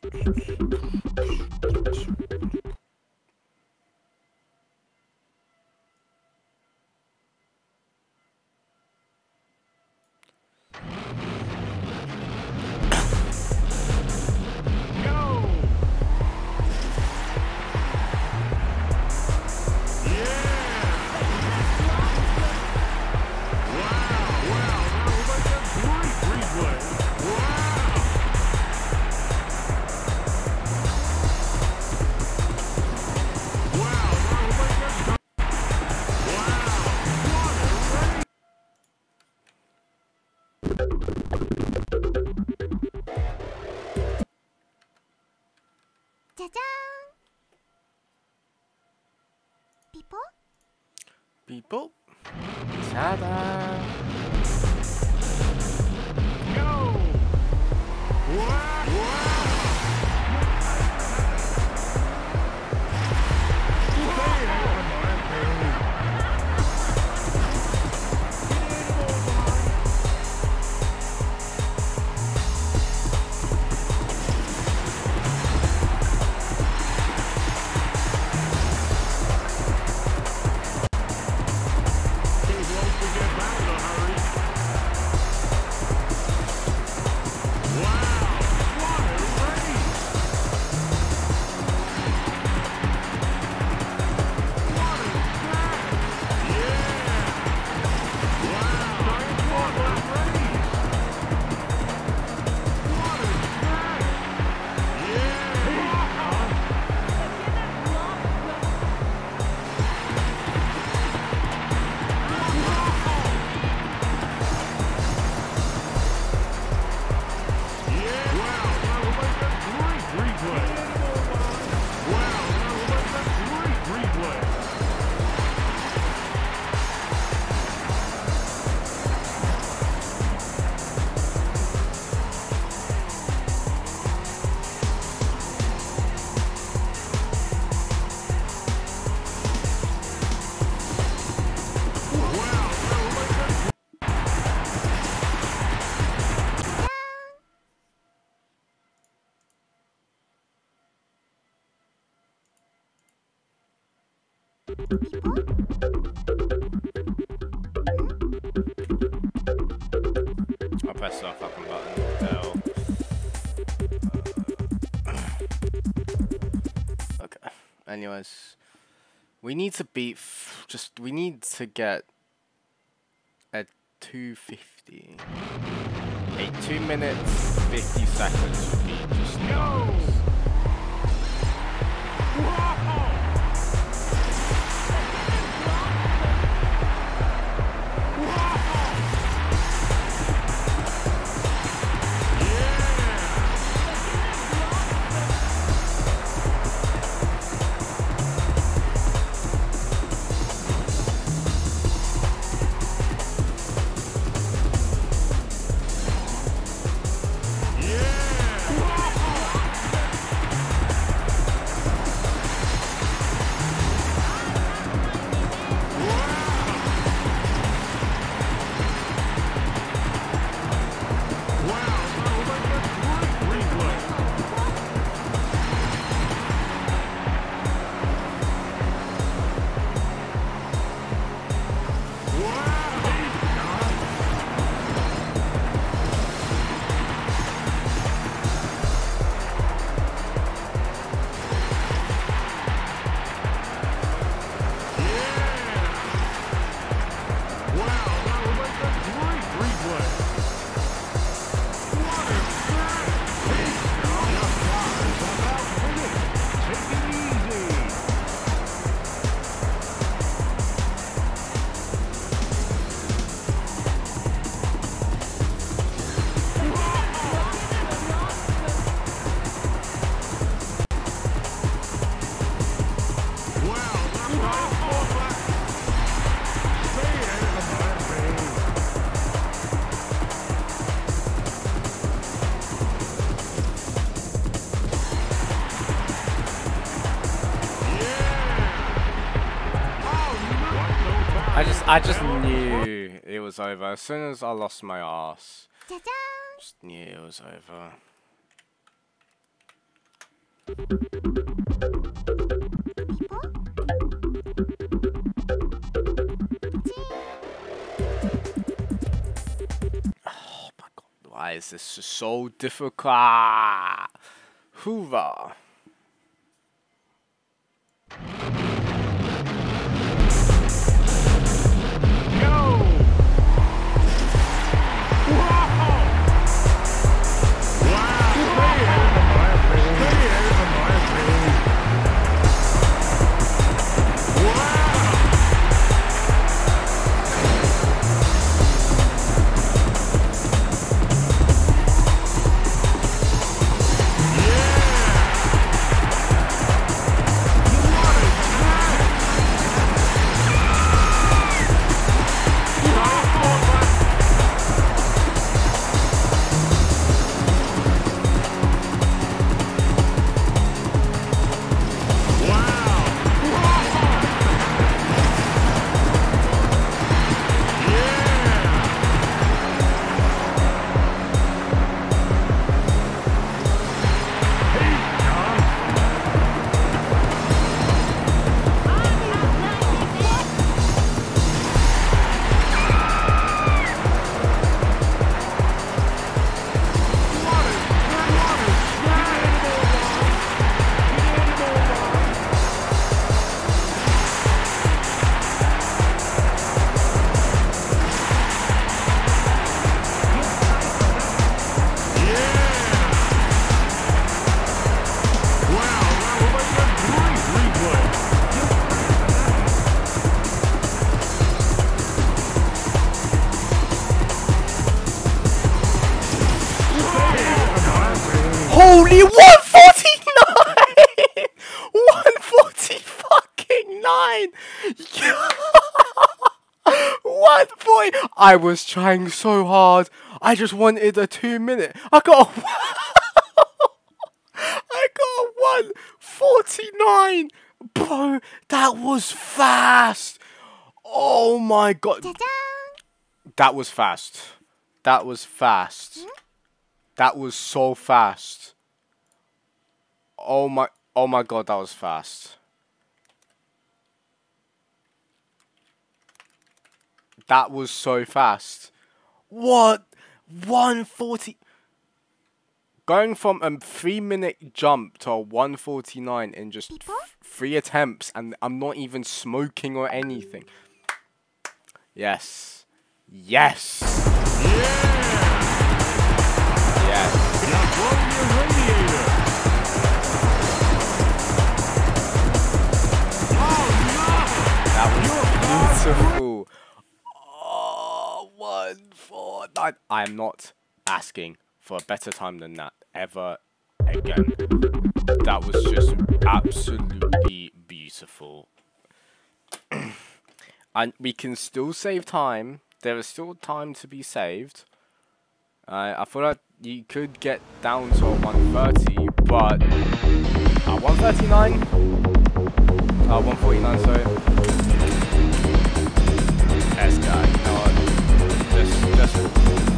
Thank you. People. Ta-da! Go! Wow! I pressed fucking button. Okay. Anyways, we need to beat. F just we need to get a 250. A two minutes 50 seconds would be just nuts. I just, I just knew it was over. As soon as I lost my ass, just knew it was over. Oh my god, why is this so difficult? Hoorah. Holy 149! 140 fucking 9! One point! I was trying so hard. I just wanted a two minute. I got a I got a 149! Bro, that was fast! Oh my god. That was fast. That was fast. Hmm? That was so fast. Oh my oh my god, that was fast. That was so fast. What? 140 Going from a 3 minute jump to a 149 in just 3 attempts and I'm not even smoking or anything. Yes. Yes. Yes. That was beautiful. Oh, one, four, nine. I am not asking for a better time than that ever again. That was just absolutely beautiful. and we can still save time. There is still time to be saved. Uh, I thought that you could get down to a 130, but uh, 139. Uh, 149, sorry. S guy, you know what? Just, just